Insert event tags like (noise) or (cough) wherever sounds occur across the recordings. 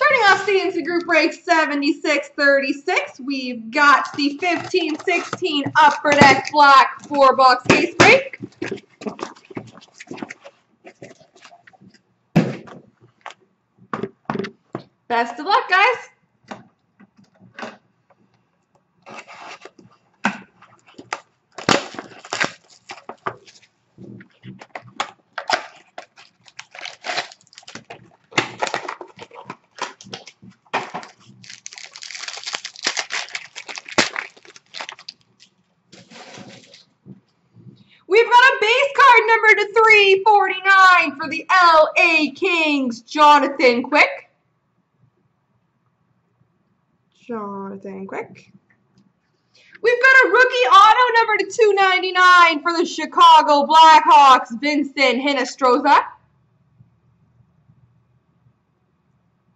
Starting off CNC Group Break 7636, we've got the 1516 Upper Deck Black 4-box case break. Best of luck, guys. We've got a base card number to 349 for the LA Kings, Jonathan Quick. Jonathan Quick. We've got a rookie auto number to 299 for the Chicago Blackhawks, Vincent Hinostroza.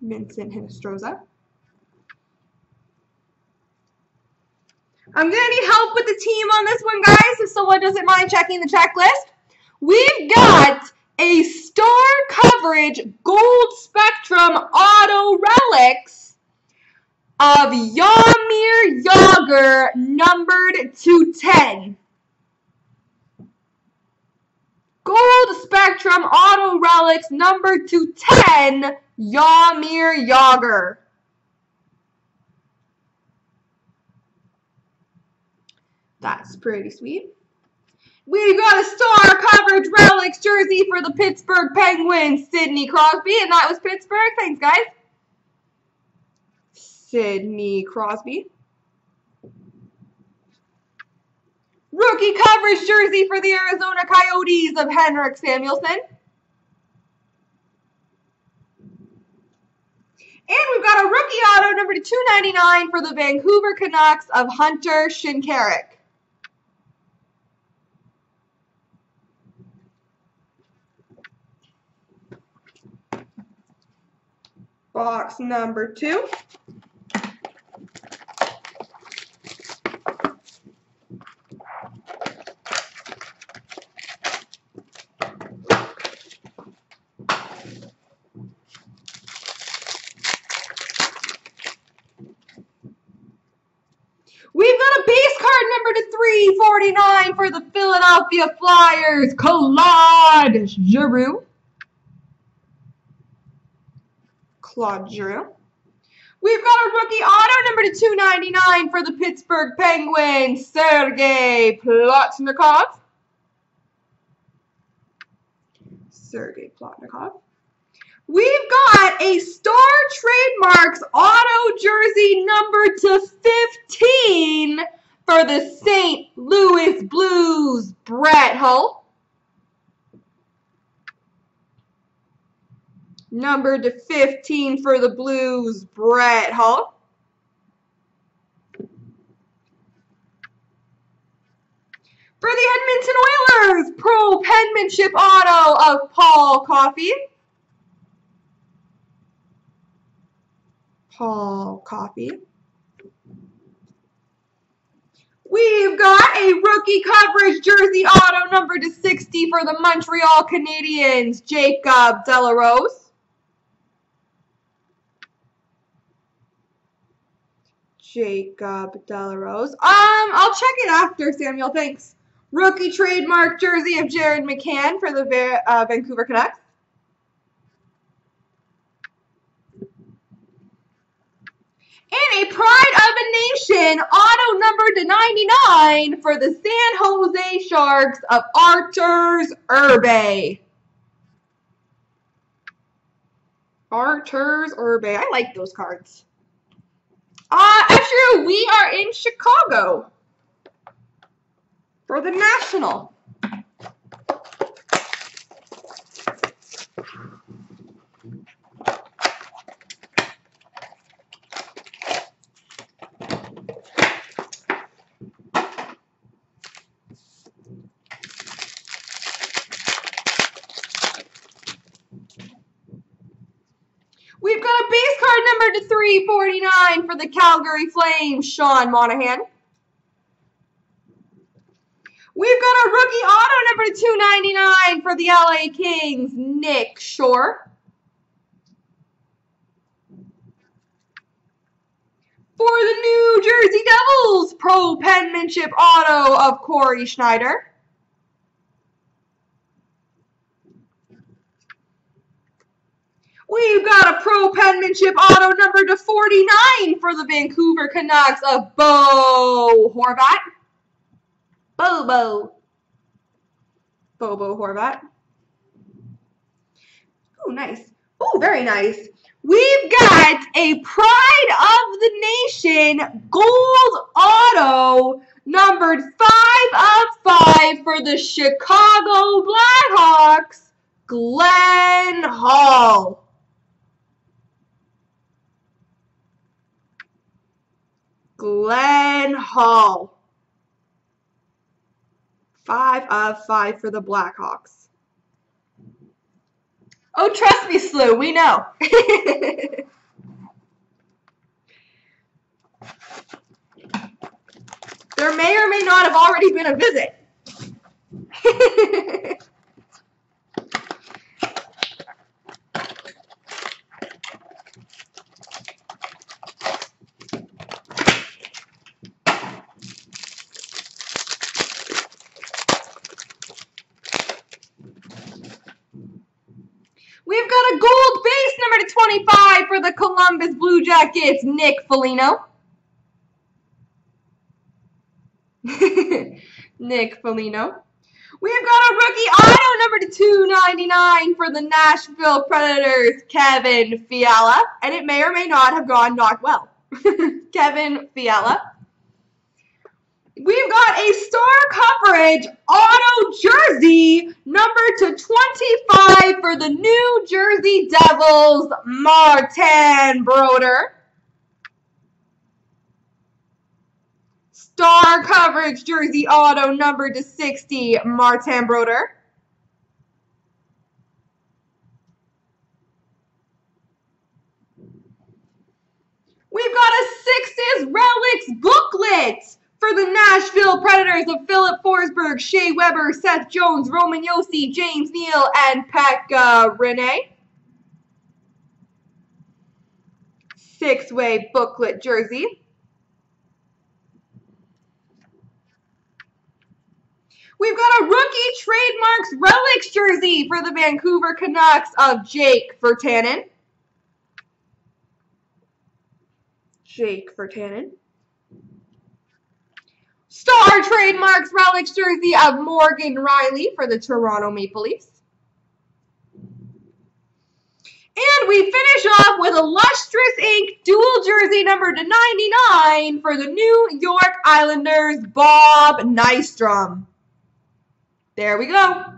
Vincent Hinostroza. I'm going to need help with the team on this one, guys, if someone doesn't mind checking the checklist. We've got a star coverage gold spectrum auto relics of Jaromir Jagr numbered to 10. Gold spectrum auto relics numbered to 10, Jaromir Jagr. That's pretty sweet. We got a star coverage relics jersey for the Pittsburgh Penguins, Sidney Crosby, and that was Pittsburgh. Thanks, guys. Sidney Crosby. Rookie coverage jersey for the Arizona Coyotes of Henrik Samuelsson. And we've got a rookie auto number 299 for the Vancouver Canucks of Hunter Shinkaruk. Box number two. We've got a base card number to 349 for the Philadelphia Flyers, Claude Giroux. Claude Giroux. We've got a rookie auto number to 299 for the Pittsburgh Penguins, Sergei Plotnikov. Sergei Plotnikov. We've got a Star Trademarks auto jersey number to 15 for the St. Louis Blues, Brett Hull. Number to 15 for the Blues, Brett Hull. For the Edmonton Oilers, Pro Penmanship Auto of Paul Coffey. Paul Coffey. We've got a rookie coverage jersey auto number to 60 for the Montreal Canadiens, Jacob de la Rose. Jacob de la Rose. Um, I'll check it after, Samuel. Thanks. Rookie trademark jersey of Jared McCann for the uh, Vancouver Canucks. And a Pride of a Nation auto number to 99 for the San Jose Sharks of Arturs Irbe. Arturs Irbe. I like those cards. Uh, actually, we are in Chicago for the National. Card number to 349 for the Calgary Flames, Sean Monahan. We've got a rookie auto number 299 for the LA Kings, Nick Shore. For the New Jersey Devils, pro penmanship auto of Cory Schneider. We've got a pro penmanship auto number to 49 for the Vancouver Canucks of Bo Horvat. Bobo. Bobo Horvat. Oh, nice. Oh, very nice. We've got a Pride of the Nation gold auto numbered 5 of 5 for the Chicago Blackhawks, Glenn Hall. Glenn Hall. Five of five for the Blackhawks. Oh, trust me, Slew, we know. (laughs) there may or may not have already been a visit. (laughs) We've got a gold base number to 25 for the Columbus Blue Jackets, Nick Foligno. (laughs) Nick Foligno. We've got a rookie auto number to 299 for the Nashville Predators, Kevin Fiala. And it may or may not have gone not well. (laughs) Kevin Fiala. We've got a star coverage auto jersey number to 25 for the New Jersey Devils, Martin Brodeur. Star coverage jersey auto number to 60, Martin Brodeur. We've got a Sixes Relics booklet for the Nashville Predators of Filip Forsberg, Shea Weber, Seth Jones, Roman Josi, James Neal, and Pekka Rinne. Six-way booklet jersey. We've got a rookie trademarks relics jersey for the Vancouver Canucks of Jake Virtanen. Jake Virtanen. Star Trademarks Relics jersey of Morgan Rielly for the Toronto Maple Leafs. And we finish off with a Lustrous Ink dual jersey number to 99 for the New York Islanders, Bob Nystrom. There we go.